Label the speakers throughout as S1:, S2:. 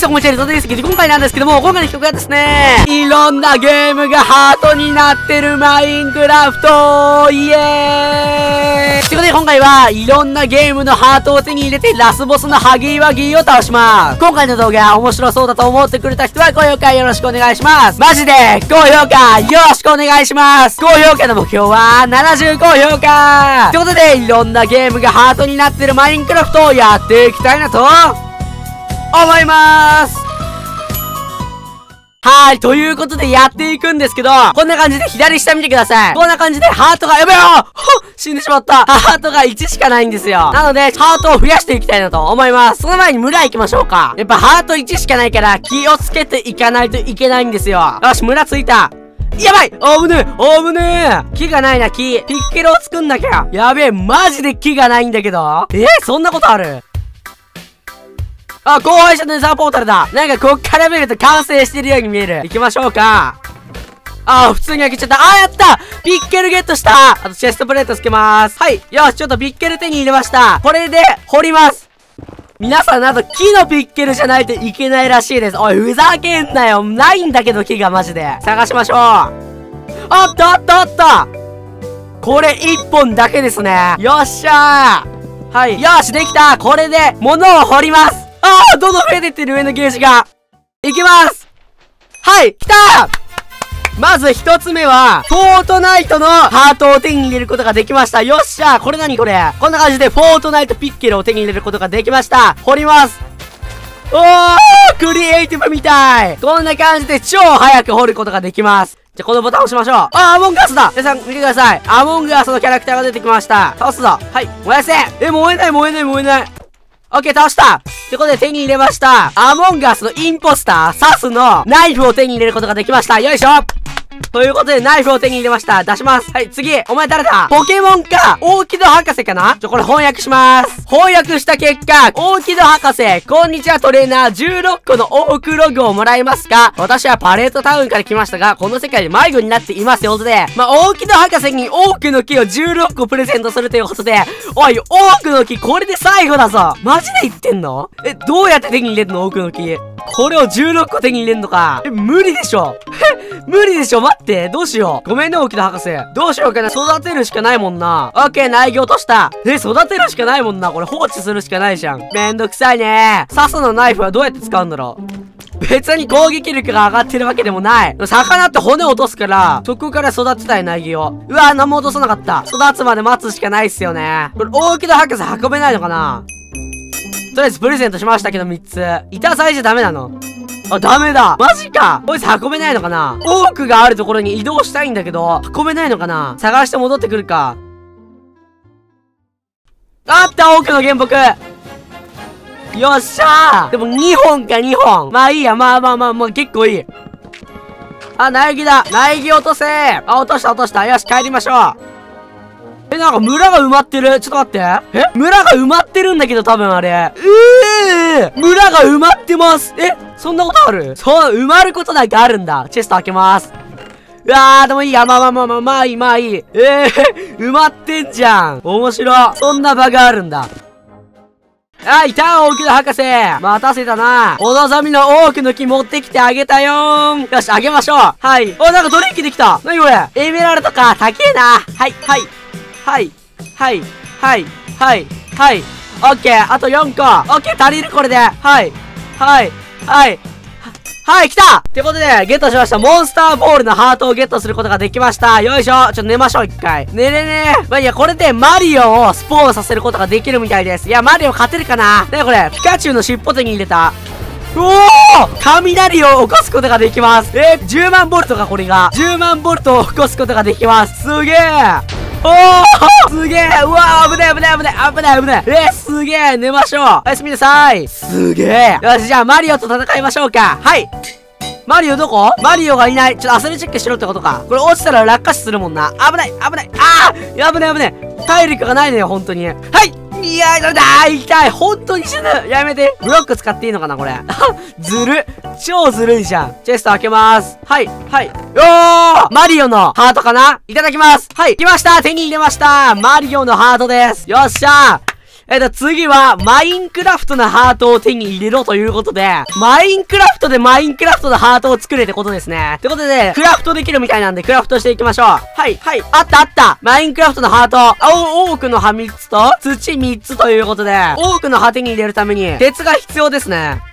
S1: さんこんにちは、リトですけど、今回なんですけども、今回の企画はですね、いろんなゲームがハートになってるマインクラフトイエーイということで今回は、いろんなゲームのハートを手に入れて、ラスボスのハギーワギーを倒します。今回の動画、面白そうだと思ってくれた人は、高評価よろしくお願いします。マジで、高評価よろしくお願いします。高評価の目標は、70高評価ということで、いろんなゲームがハートになってるマインクラフトをやっていきたいなと、思いますはい、ということでやっていくんですけど、こんな感じで左下見てください。こんな感じでハートが、やべえよ死んでしまったハートが1しかないんですよ。なので、ハートを増やしていきたいなと思います。その前に村行きましょうか。やっぱハート1しかないから気をつけていかないといけないんですよ。よし、村着いた。やばい危ねえ危ねえ木がないな、木。ピッケルを作んなきゃ。やべえ、マジで木がないんだけど。えそんなことある？あ、後輩者のネザーポータルだなんかこっから見ると完成してるように見える。行きましょうか。あ、普通に開けちゃった。あ、やったピッケルゲットしたあとチェストプレートつけまーす。はい。よし、ちょっとピッケル手に入れました。これで、掘ります。皆さん、なんと木のピッケルじゃないといけないらしいです。おい、ふざけんなよ。ないんだけど、木がマジで。探しましょう。あったあったあったこれ一本だけですね。よっしゃーはい。よし、できたこれで、物を掘りますああどんどん増えてってる上のゲージがいきますはい来たまず一つ目は、フォートナイトのハートを手に入れることができました。よっしゃこれ何これこんな感じでフォートナイトピッケルを手に入れることができました。掘りますおークリエイティブみたいこんな感じで超早く掘ることができます。じゃ、このボタン押しましょう。あ、アモンガスだ皆さん、見てください。アモンガスのキャラクターが出てきました。倒すぞ。はい、燃やせえ、燃えない燃えない燃えない。オッケー、倒したってことで手に入れました。アモンガスのインポスター、サスのナイフを手に入れることができました。よいしょということで、ナイフを手に入れました。出します。はい、次。お前誰だ？ポケモンか。大木戸博士かな？ちょ、これ翻訳します。翻訳した結果、大木戸博士、こんにちはトレーナー。16個のオークログをもらえますか？私はパレートタウンから来ましたが、この世界で迷子になっていますということで、まあ、大木戸博士に多くの木を16個プレゼントするということで、おい、多くの木、これで最後だぞ。マジで言ってんの？え、どうやって手に入れるの？多くの木。これを16個手に入れんのか。え、無理でしょ。無理でしょ待って。どうしよう。ごめんね、沖田博士。どうしようかな。育てるしかないもんな。オッケー、苗木落とした。え、育てるしかないもんな。これ放置するしかないじゃん。めんどくさいね。サスのナイフはどうやって使うんだろう。別に攻撃力が上がってるわけでもない。魚って骨落とすから、そこから育てたい苗木を。うわ、何も落とさなかった。育つまで待つしかないっすよね。これ、大木戸博士運べないのかなとりあえずプレゼントしましたけど3つ。板材じゃダメなの。あ、ダメだ。マジか。こいつ運べないのかな。多くがあるところに移動したいんだけど、運べないのかな。探して戻ってくるか。あった多くの原木。よっしゃー。でも2本か2本。まあいいや、まあまあまあ、まあ結構いい。あ、苗木だ。苗木落とせ。あ、落とした落とした。よし、帰りましょう。え、なんか村が埋まってる。ちょっと待って。え？村が埋まってるんだけど、多分あれ。ええー、村が埋まってます。え？そんなことある？そう、埋まることだけあるんだ。チェスト開けます。うわー、でもいいや。まあまあまあまあ、まあいい、まあいい。ええー、埋まってんじゃん。面白。そんな場があるんだ。あ、いた大きな博士待たせたなお望みの多くの木持ってきてあげたよーよし、あげましょうはい。お、なんかドリンクできたなにこれ？エメラルドか高えなはい、はい。はい、はい、はい、はい、はい。オッケー、あと4個。オッケー、足りる、これで。はい、はい、はい。はい、来たってことで、ゲットしました。モンスターボールのハートをゲットすることができました。よいしょ。ちょっと寝ましょう、一回。寝れねえ。まあいいや、これでマリオをスポーンさせることができるみたいです。いや、マリオ勝てるかなねこれ。ピカチュウの尻尾手に入れた。おお雷を起こすことができます。えー、10万ボルトか、これが。10万ボルトを起こすことができます。すげえおーすげえ。うわー危ない危ない危ない危ない危ない。えー、すげえ寝ましょう。おやすみなさい。すげえ。よし、じゃあマリオと戦いましょうか。はい。マリオどこ？マリオがいない。ちょっとアスレチックしろってことか。これ落ちたら落下死するもんな。危ない危ない。あーや危ない危ない。体力がないのよ、本当に。はいいやー、ダメだー痛い本当に死ぬ。やめて。ブロック使っていいのかなこれ。ずる。超ずるいじゃん。チェスト開けまーす。はい、はい。よー！マリオのハートかな？いただきます。はい来ました。手に入れました。マリオのハートです。よっしゃー！えっと、次は、マインクラフトのハートを手に入れろということで、マインクラフトでマインクラフトのハートを作れってことですね。ってことで、クラフトできるみたいなんで、クラフトしていきましょう。はい、はい。あったあったマインクラフトのハート。青、多くの葉3つと、土3つということで、多くの葉手に入れるために、鉄が必要ですね。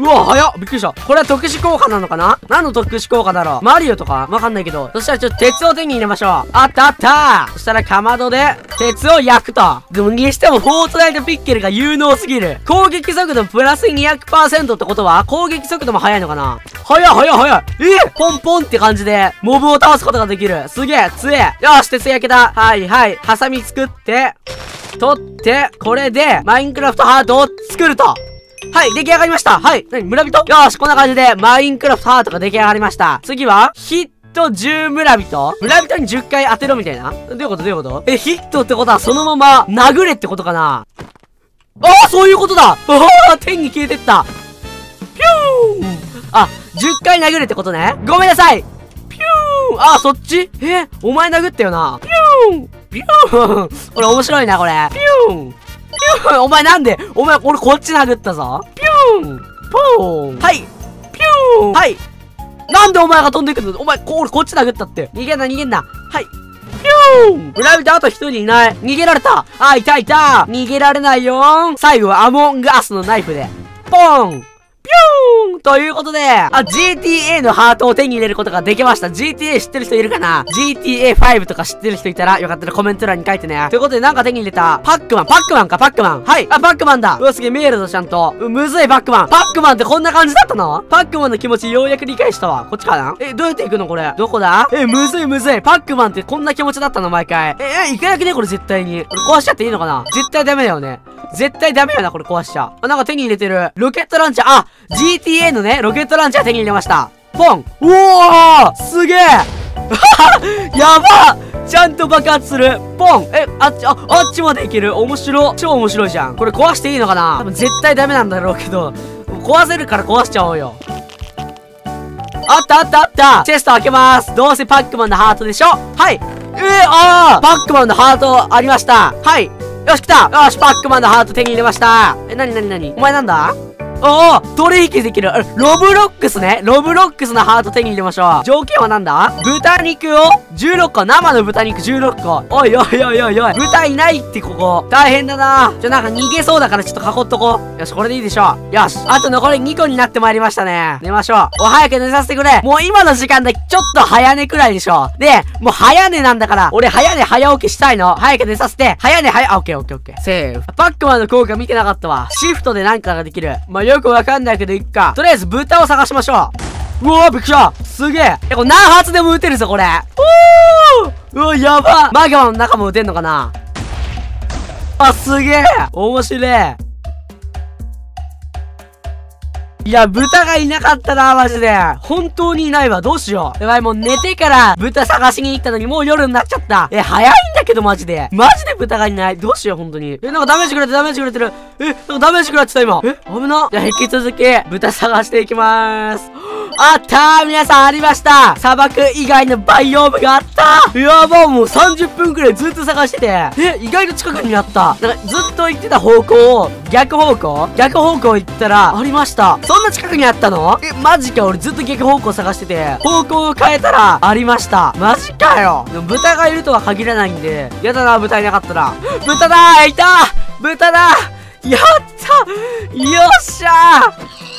S1: うわ、早っびっくりした。これは特殊効果なのかな？何の特殊効果だろう？マリオとか？わかんないけど。そしたらちょっと鉄を手に入れましょう。あったあったそしたらかまどで、鉄を焼くと。でもにしてもフォートナイトピッケルが有能すぎる。攻撃速度プラス200%ってことは攻撃速度も速いのかな？早い早い早いえポンポンって感じで、モブを倒すことができる。すげえ強えよし鉄焼けたはいはい。ハサミ作って、取って、これで、マインクラフトハートを作ると。はい、出来上がりました。はい。何村人？よし、こんな感じで、マインクラフトハートが出来上がりました。次は、ヒット10村人？村人に10回当てろみたいな？どういうこと？どういうこと？え、ヒットってことはそのまま殴れってことかな？ああそういうことだ！ああ天に消えてった！ピューン！あ、10回殴れってことね？ごめんなさい！ピューン！あ、そっち？え、お前殴ったよな？ピューン！ピューン！これ面白いな、これ。ピューン！ューンお前なんでお前、俺こっち殴ったぞ。ピューンポーンはいピューンはいなんでお前が飛んでくるの？お前、こ、俺こっち殴ったって。逃げんな、逃げんな。はい。ピューン裏見てあと一人いない。逃げられたあ、いたいた逃げられないよ最後はアモンガスのナイフで。ポーンということで、あ、GTA のハートを手に入れることができました。GTA 知ってる人いるかな ?GTA5 とか知ってる人いたら、よかったらコメント欄に書いてね。ということで、なんか手に入れた。パックマン、パックマンか、パックマン。はい。あ、パックマンだ。うわ、すげえ、見えるぞ、ちゃんと。う、むずい、パックマン。パックマンってこんな感じだったの？パックマンの気持ちようやく理解したわ。こっちかな？え、どうやって行くのこれ？どこだ？え、むずい、むずい。パックマンってこんな気持ちだったの毎回。え、え、行かなくねこれ絶対に。これ壊しちゃっていいのかな？絶対ダメだよね。絶対ダメよな、これ壊しちゃ。う。あ、なんか手に入れてる。ロケットランチャー、あ !GTA のね、ロケットランチャー手に入れました。ポン。うおーすげえ。やばちゃんと爆発する。ポン。え、あっち、あ、あっちまでいける。面白超面白いじゃん。これ壊していいのかな。多分絶対ダメなんだろうけど、壊せるから壊しちゃおうよ。あったあったあった。チェスト開けます。どうせパックマンのハートでしょ？はい。えー、あー。パックマンのハートありました。はい。よし、来た。よし、パックマンのハート手に入れました。え、なになになに？お前なんだ？おお取引できる。ロブロックスね。ロブロックスのハート手に入れましょう。条件はなんだ？豚肉を16個生の豚肉16個。おいおいおいおいおい。豚いないってここ。大変だな。じゃなんか逃げそうだからちょっと囲っとこう。よしこれでいいでしょう。よし。あと残り2個になってまいりましたね。寝ましょう。お早く寝させてくれ。もう今の時間でちょっと早寝くらいでしょでもう早寝なんだから。俺早寝早起きしたいの。早く寝させて。早寝早あオッケーオッケーオッケー。セーフ。パックマンの効果見てなかったわ。シフトで何かができる。まあよくわかんないけどいっか。とりあえず豚を探しましょう。うわびっくりしたすげええ、これ何発でも撃てるぞ、これ。おーうわ、やばマグマの中も撃てんのかなあ、すげえ面白え。いや、豚がいなかったな、マジで。本当にいないわ。どうしよう。やばい、もう寝てから豚探しに行ったのにもう夜になっちゃった。え、早いけど、マジで。マジで豚がいない。どうしよう、本当に。え、なんかダメージくれて、ダメージくれてる。え、なんかダメージくれてた、今。え、危な。じゃあ、引き続き、豚探していきまーす。あったー皆さんありました。砂漠以外のバイオームがあった。やばもう30分くらいずっと探してて。え意外と近くにあった。なんかずっと行ってた方向を逆方向？逆方向行ったらありました。そんな近くにあったの？えマジか俺ずっと逆方向探してて。方向を変えたらありました。マジかよ。でも豚がいるとは限らないんでやだな豚いなかったら。豚だいた豚だやったよっしゃ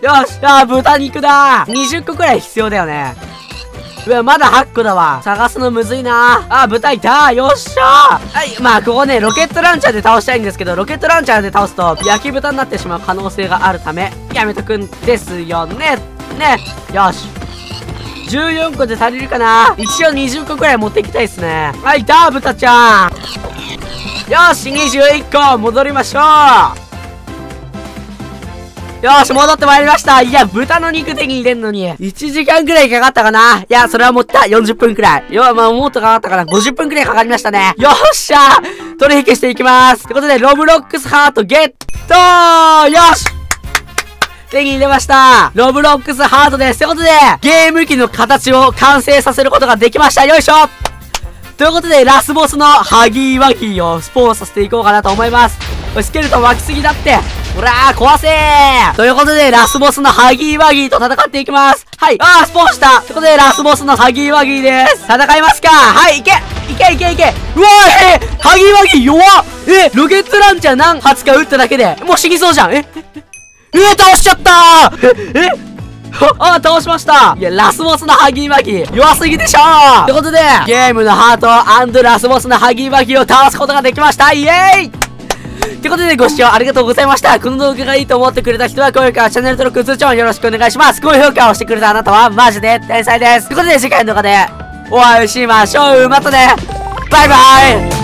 S1: よしあ豚肉だ !20 個くらい必要だよね。うわ、まだ8個だわ。探すのむずいな。あ、豚いたよっしゃはい、まあ、ここね、ロケットランチャーで倒したいんですけど、ロケットランチャーで倒すと、焼き豚になってしまう可能性があるため、やめとくんですよね。ね。よし。14個で足りるかな一応20個くらい持っていきたいっすね。はい、た豚ちゃんよし、21個戻りましょうよし、戻ってまいりました。いや、豚の肉手に入れんのに、1時間くらいかかったかないや、それはもった。40分くらい。よ、まあ、もっとかかったかな。50分くらいかかりましたね。よっしゃ取引していきます。ってことで、ロブロックスハートゲットよし手に入れましたロブロックスハートですってことで、ゲーム機の形を完成させることができましたよいしょということで、ラスボスのハギーワギーをスポーンさせていこうかなと思います。スケルトン湧きすぎだってほらー壊せー。ということで、ラスボスのハギーワギーと戦っていきます。はい。あー、スポーンした。ということで、ラスボスのハギーワギーです。戦いますか。はい、いけ。いけいけいけ。うわーえー、ハギーワギー弱っ。えロケットランチャー何？発か撃っただけで、もう死にそうじゃん。え？えー、倒しちゃったー。え？え？あ倒しました。いや、ラスボスのハギーワギー、弱すぎでしょー。ということで、ゲームのハートラスボスのハギーワギーを倒すことができました。イエーイってことでご視聴ありがとうございました。この動画がいいと思ってくれた人は高評価、チャンネル登録、通知もよろしくお願いします。高評価をしてくれたあなたはマジで天才です。ということで次回の動画でお会いしましょう。またねバイバイ